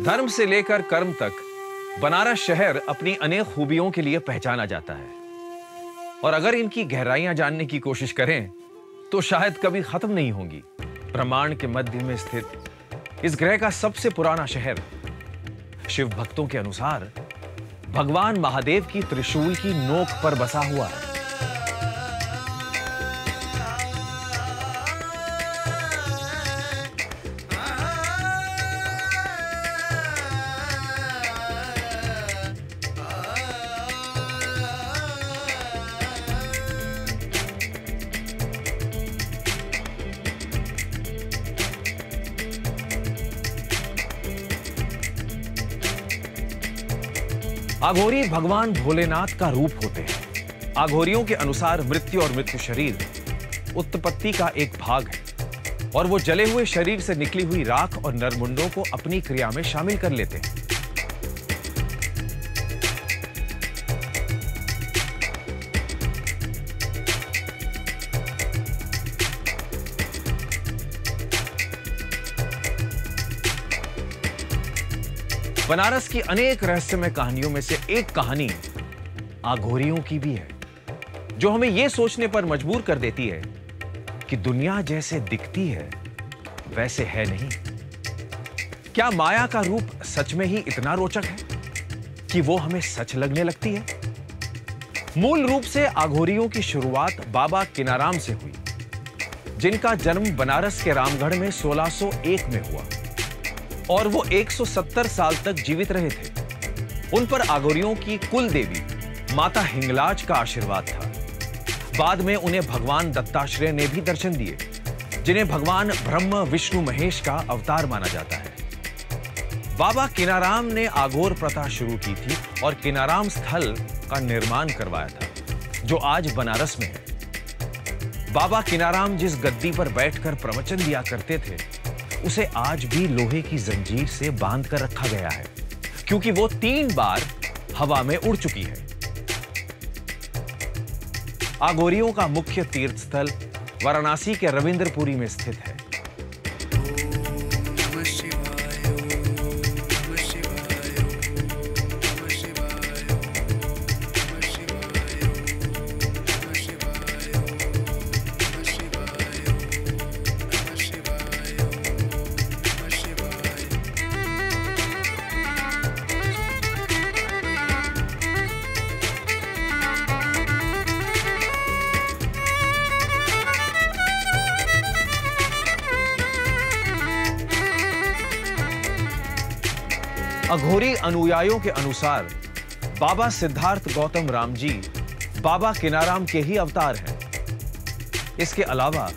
धर्म से लेकर कर्म तक, बनारस शहर अपनी अनेक खूबियों के लिए पहचाना जाता है। और अगर इनकी गहराइयाँ जानने की कोशिश करें तो शायद कभी खत्म नहीं होंगी। ब्रह्मांड के मध्य में स्थित इस ग्रह का सबसे पुराना शहर शिव भक्तों के अनुसार, भगवान महादेव की त्रिशूल की नोक पर बसा हुआ है। आघोरी भगवान भोलेनाथ का रूप होते हैं। आघोरियों के अनुसार मृत्यु और मृत्यु शरीर उत्पत्ति का एक भाग है। और वो जले हुए शरीर से निकली हुई राख और नरमुंडों को अपनी क्रिया में शामिल कर लेते हैं। बनारस की अनेक रहस्यमय कहानियों में से एक कहानी आघोरियों की भी है, जो हमें यह सोचने पर मजबूर कर देती है कि दुनिया जैसे दिखती है, वैसे है नहीं। क्या माया का रूप सच में ही इतना रोचक है कि वो हमें सच लगने लगती है? मूल रूप से आघोरियों की शुरुआत बाबा किनाराम से हुई, जिनका जन्म बनारस के रामगढ़ में 1601 में हुआ। और वो 170 साल तक जीवित रहे थे। उन पर आगोरियों की कुल देवी, माता हिंगलाज का आशीर्वाद था। बाद में उन्हें भगवान दत्ताश्रय ने भी दर्शन दिए, जिन्हें भगवान ब्रह्म विष्णु महेश का अवतार माना जाता है। बाबा किनाराम ने आगोर प्रथा शुरू की थी और किनाराम स्थल का निर्माण करवाया था, जो आज बनारस में है। बाबा किनाराम जिस गद्दी पर बैठकर प्रवचन दिया करते थे उसे आज भी लोहे की जंजीर से बाँध कर रखा गया है, क्योंकि वो तीन बार हवा में उड़ चुकी है। आगोरियों का मुख्य तीर्थ स्थल वाराणसी के रविंद्रपुरी में स्थित है। अघोरी अनुयायियों के अनुसार, बाबा सिद्धार्थ गौतम राम जी, बाबा किनाराम के ही अवतार हैं। इसके अलावा,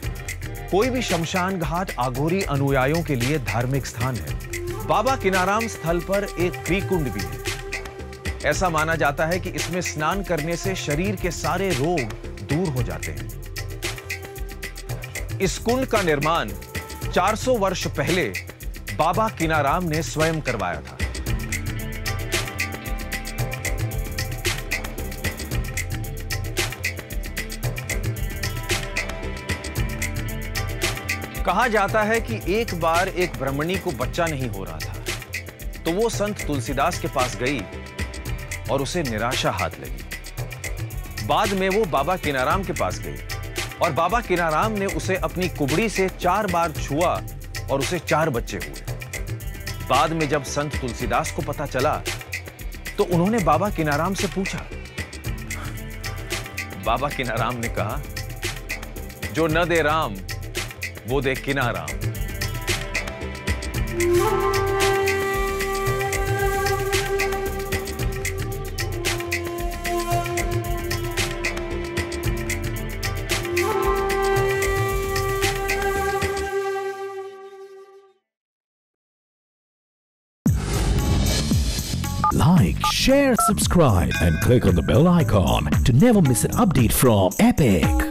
कोई भी शमशान घाट आघोरी अनुयायियों के लिए धार्मिक स्थान है। बाबा किनाराम स्थल पर एक क्रीकुंड भी है। ऐसा माना जाता है कि इसमें स्नान करने से शरीर के सारे रोग दूर हो जाते हैं। इस कुंड का निर्माण 400 वर्ष पहले बाबा किनाराम ने स्वयं करवाया था। कहा जाता है कि एक बार एक ब्रह्मणी को बच्चा नहीं हो रहा था तो वो संत तुलसीदास के पास गई और उसे निराशा हाथ लगी। बाद में वो बाबा किनाराम के पास गई और बाबा किनाराम ने उसे अपनी कुबड़ी से चार बार छुआ और उसे चार बच्चे हुए। बाद में जब संत तुलसीदास को पता चला तो उन्होंने बाबा किनाराम से पूछा। बाबा किनाराम ने कहा, जो न दे राम वो दे Kinaram Like, share, subscribe, and click on the bell icon to never miss an update from Epic.